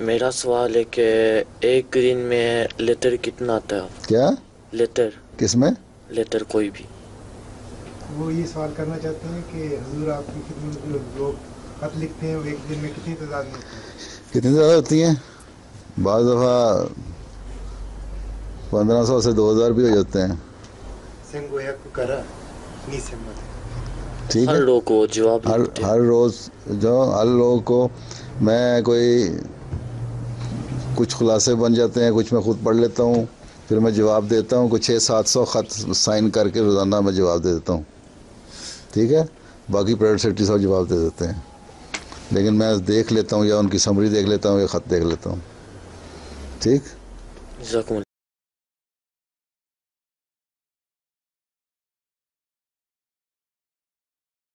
मेरा सवाल है कि एक दिन में लेटर कितना आता है? क्या? लेटर। किसमें? लेटर कोई भी। वो ये सवाल करना चाहते हैं कि हजूर आपकी खिदमत लोग खत लिखते हैं वो एक दिन में कितनी तादाद में कितनी ज़्यादा होती हैं? बाज़ दफ़ा पंद्रह सौ से दो हज़ार भी हो जाते हैं। सेंगोया को करा नी सहमत है ठीक हर है। लोग को जवाब हर हर रोज़ जो हर लोग को मैं कोई कुछ खुलासे बन जाते हैं, कुछ मैं खुद पढ़ लेता हूँ, फिर मैं जवाब देता हूँ, कुछ छः, सात सौ ख़त साइन करके रोज़ाना मैं जवाब दे देता हूँ। ठीक है? बाकी प्राइवेट सेक्रेटरी साहब जवाब दे देते हैं। लेकिन मैं देख लेता हूँ या उनकी समरी देख लेता हूँ या ख़त देख लेता हूँ। ठीक?